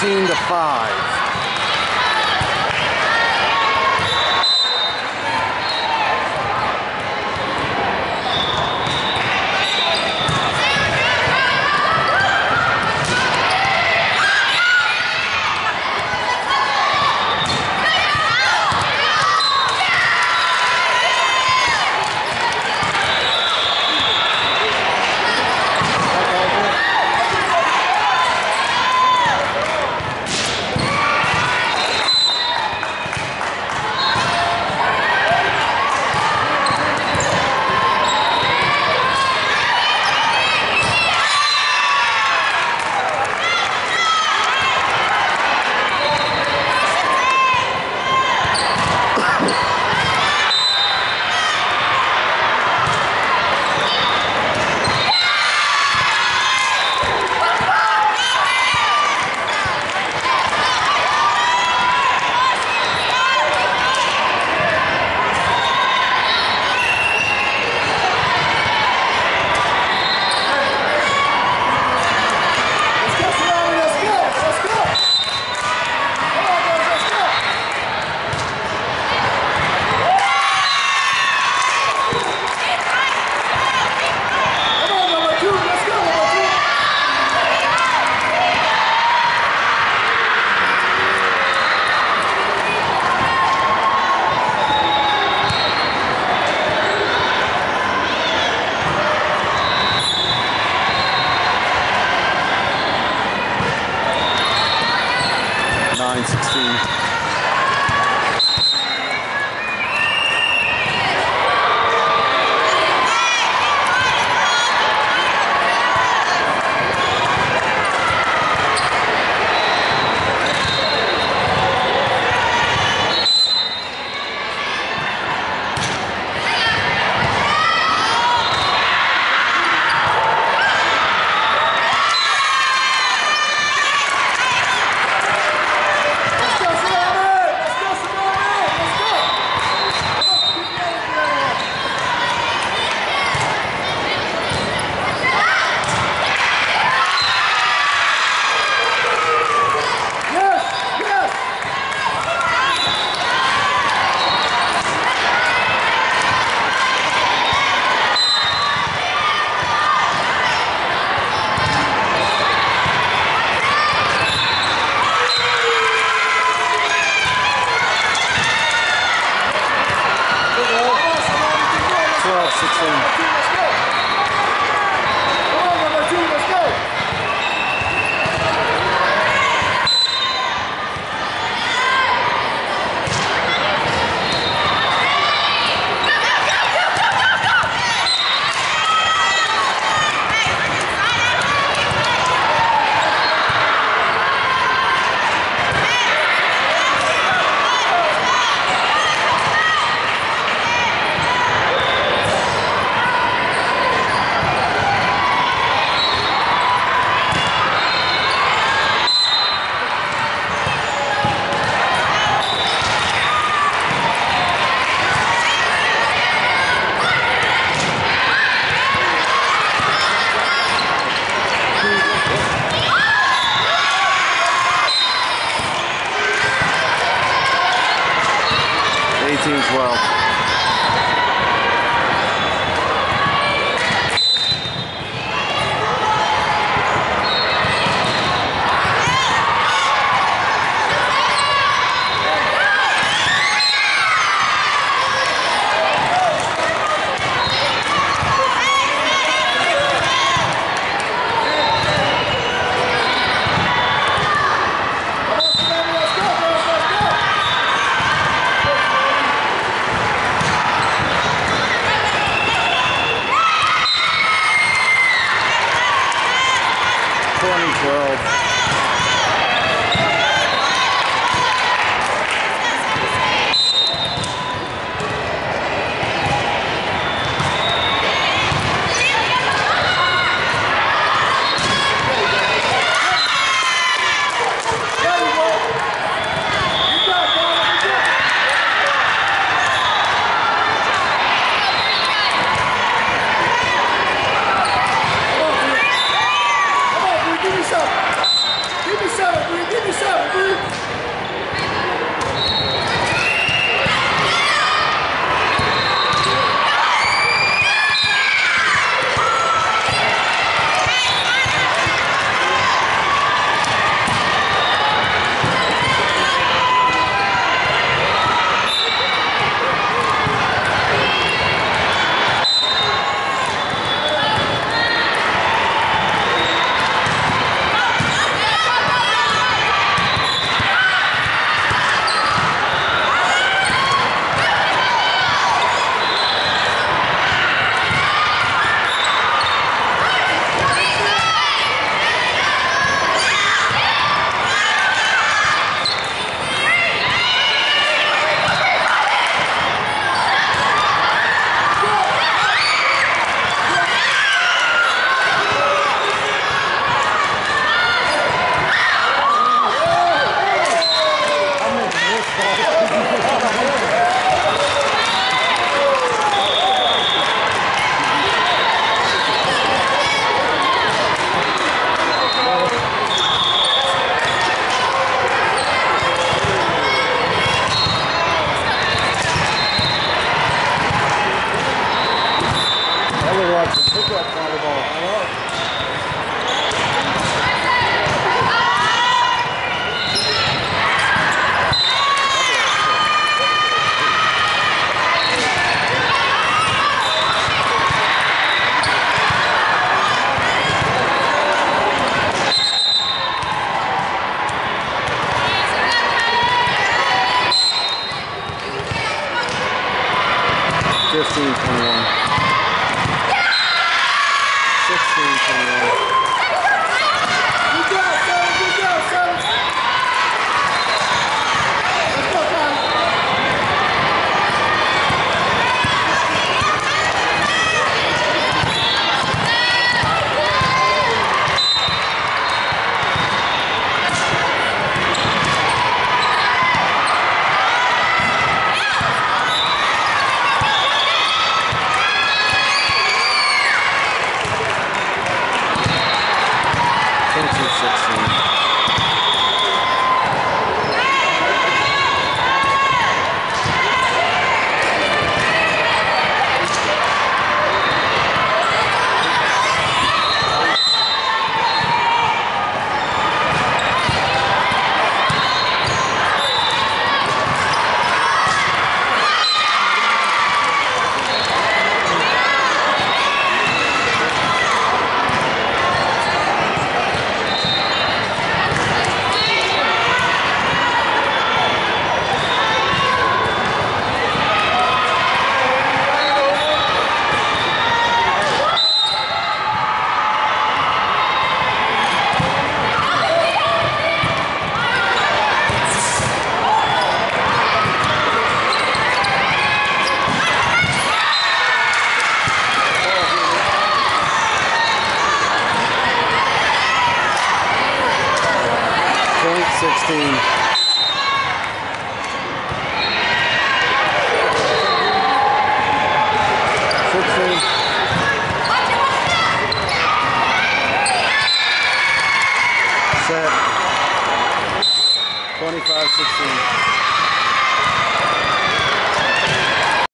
16 to 5. 谢谢你